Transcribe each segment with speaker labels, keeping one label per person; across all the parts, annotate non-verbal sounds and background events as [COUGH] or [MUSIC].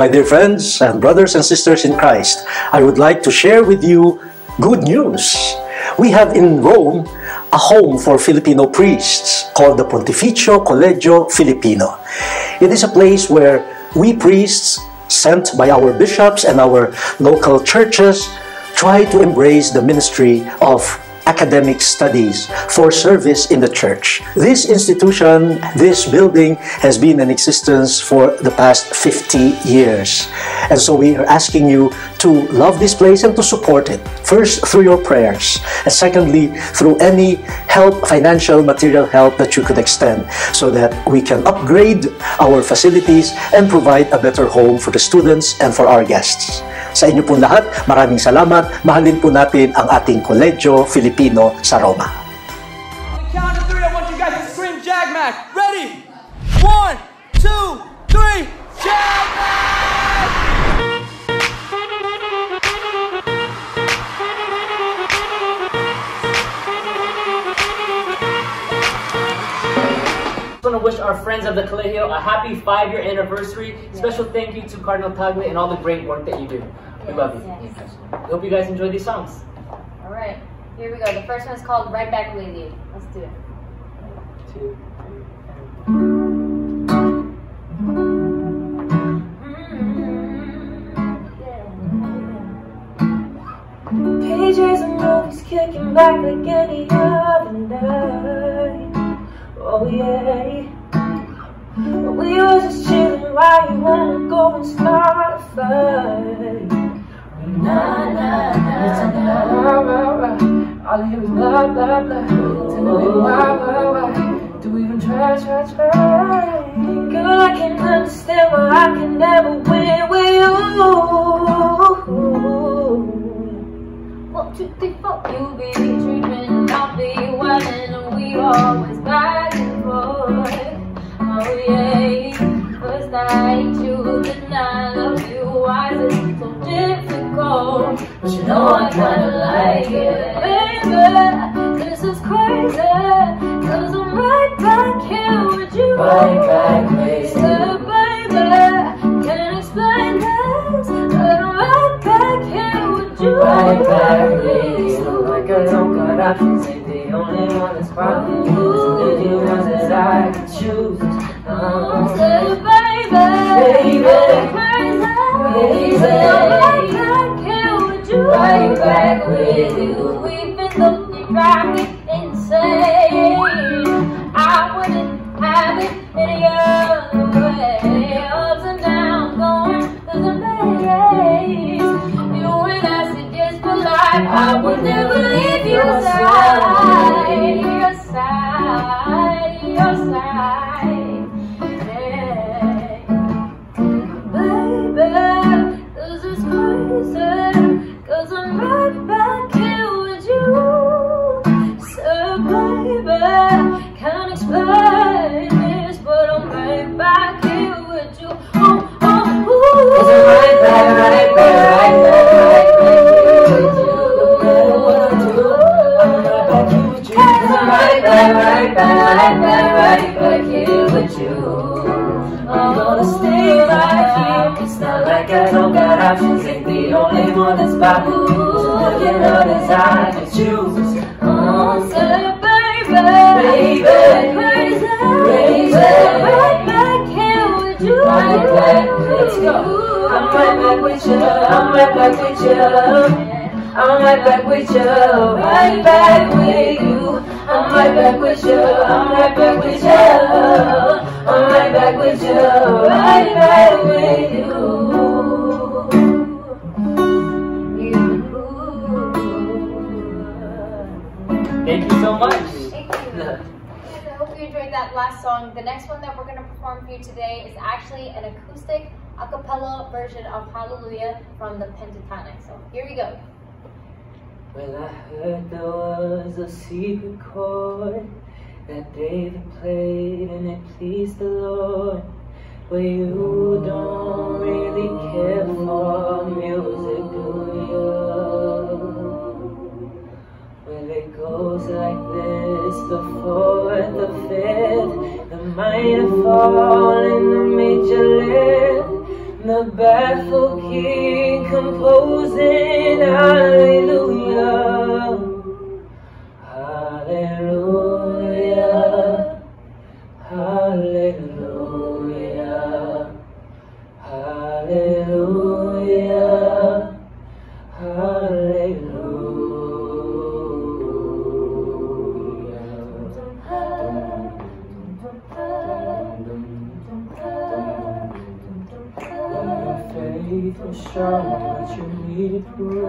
Speaker 1: My dear friends and brothers and sisters in Christ, I would like to share with you good news. We have in Rome a home for Filipino priests called the Pontificio Collegio Filippino. It is a place where we priests, sent by our bishops and our local churches, try to embrace the ministry of academic studies for service in the church. This institution, this building has been in existence for the past 50 years. And so we are asking you to love this place and to support it. First, through your prayers. And secondly, through any help, financial, material help that you could extend so that we can upgrade our facilities and provide a better home for the students and for our guests. Sa inyo pong lahat, maraming salamat. Mahalin po natin ang ating Koledyo Filipino sa Roma.
Speaker 2: Ready? One, two, three, Jagmac!
Speaker 3: Our friends of the Collegio a happy five-year anniversary. Special thank you to Cardinal Tagle and all the great work that you do. We love you.
Speaker 4: Yes.
Speaker 3: Hope you guys enjoy these songs.
Speaker 4: All right, here we go. The first one is called Right Back With You. Let's do it. Mm-hmm.
Speaker 3: Two.
Speaker 5: Pages and movies kicking back like any other night. Oh yeah. We was just chilling while you wanna go and start a fight. Nah, nah, nah, nah, rah, rah. All I hear is blah, blah, blah. Tell me why, why, why. Do we even try, try, try? Girl, I can't understand why I can never win with you. One, two, three, four.
Speaker 4: You be dreaming, I'll be wildin', and we always But you know I kinda like it, baby. This is crazy, cause I'm right back here with you.
Speaker 5: Right back you.
Speaker 4: Yeah, baby, can't explain this, but I'm right back here with you.
Speaker 5: Right back with you.
Speaker 4: Oh
Speaker 5: like oh I don't got your only one that's So at others I can choose.
Speaker 4: Oh, say baby,
Speaker 5: Baby,
Speaker 4: crazy,
Speaker 5: crazy.
Speaker 4: right back here with you.
Speaker 5: Right back, let's go. I'm right back with you. I'm right back with you. I'm right back with you. Right back with you. I'm right back with you. I'm right back with you. I'm right back with you. Right back
Speaker 4: song. The next one that we're going to perform for you today is actually an acoustic a cappella version of Hallelujah from the Pentatonix. So here we go.
Speaker 5: Well, I heard there was a secret chord that David played and it pleased the Lord. But you don't really care for music, do you? Well, it goes like this the fourth, the fifth, the minor fall, and the major lift. The baffled king composing hallelujah. Hallelujah. Hallelujah. Hallelujah. Faith strong, but you needed proof.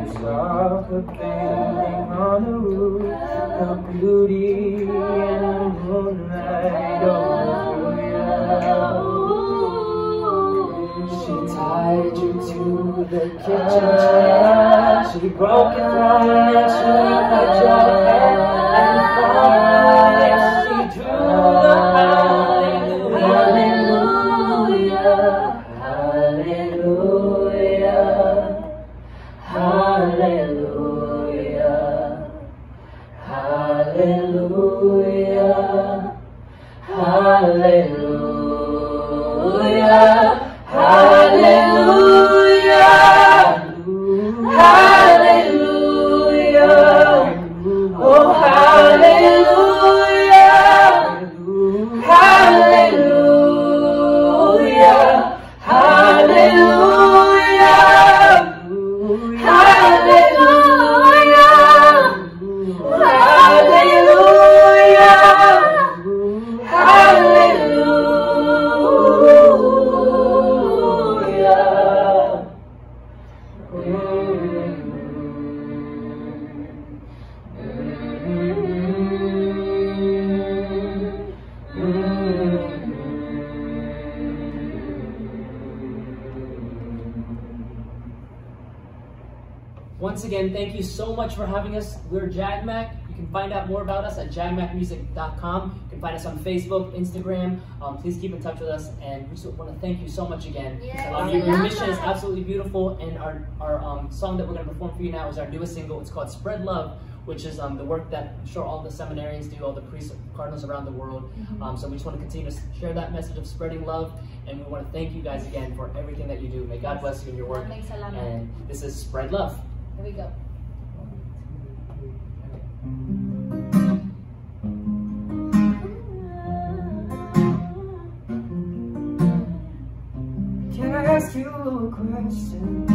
Speaker 5: You saw her bathing on the roof, her beauty in the moonlight overthrew you. She tied you to the kitchen chair. She broke your throne and she cut your hair. And from
Speaker 3: again, thank you so much for having us. We're JAGMAC. You can find out more about us at jagmacmusic.com. You can find us on Facebook, Instagram. Um, please keep in touch with us. And we want to thank you so much again.
Speaker 4: Yes,
Speaker 3: Um, your mission is absolutely beautiful. And our, our um, song that we're going to perform for you now is our newest single. It's called Spread Love, which is um, the work that I'm sure all the seminarians do, all the priests, cardinals around the world. Um, so we just want to continue to share that message of spreading love. And we want to thank you guys again for everything that you do. May God bless you in your work. And this is Spread Love.
Speaker 4: Here we go.
Speaker 5: Can I ask you a question?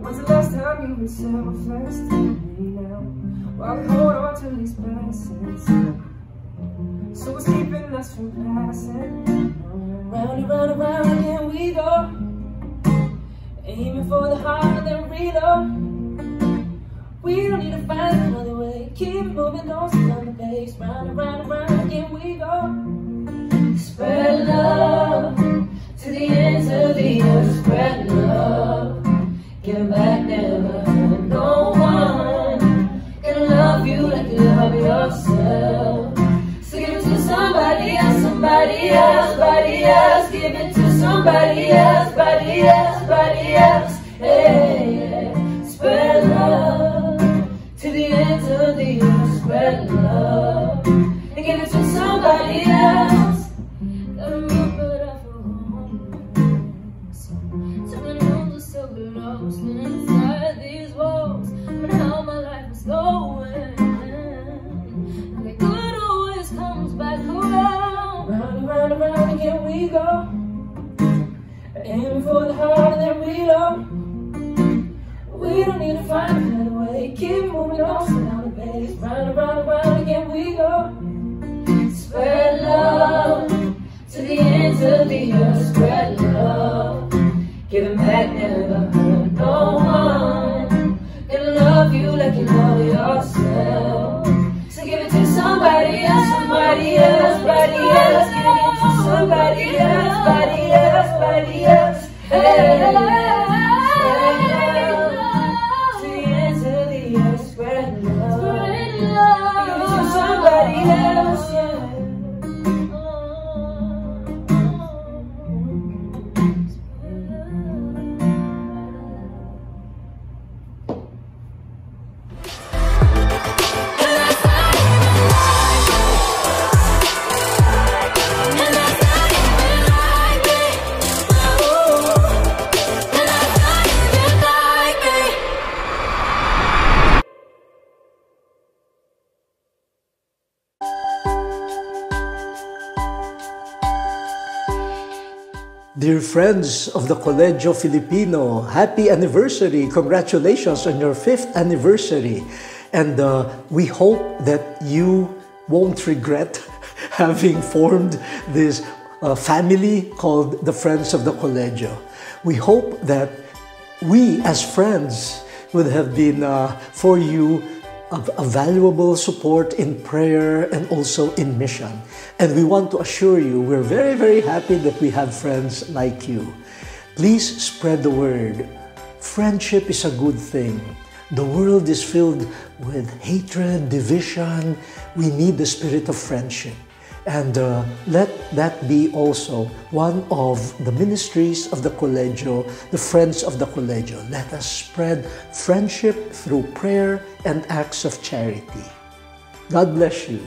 Speaker 5: When's the last time you've been selfless to me now? We hold on to these blessings So what's keeping us from passing? Round and round and round again we go Aiming for the heart then reload We don't need to find another way Keep moving, don't on the pace Round and round and round again we go Spread love to the ends of the earth, spread love. Give back never. No one can love you like you love yourself. So give it to somebody else, somebody else, somebody else. Give it to somebody else, somebody else, Hey, spread love to the ends of the earth, spread love. And give it to somebody else. Gotta move are so lost inside these walls. But how my life going. Good always comes back around. Round and round and round we go. Don't need to find another way. Keep moving on, Yeah.
Speaker 1: Dear friends of the Collegio Filippino, happy anniversary! Congratulations on your fifth anniversary. And uh, we hope that you won't regret [LAUGHS] having formed this uh, family called the Friends of the Collegio. We hope that we as friends would have been uh, for you a, a valuable support in prayer and also in mission. And we want to assure you we're very, very happy that we have friends like you. Please spread the word. Friendship is a good thing. The world is filled with hatred, division. We need the spirit of friendship. And uh, let that be also one of the ministries of the Collegio, the friends of the Collegio. Let us spread friendship through prayer and acts of charity. God bless you.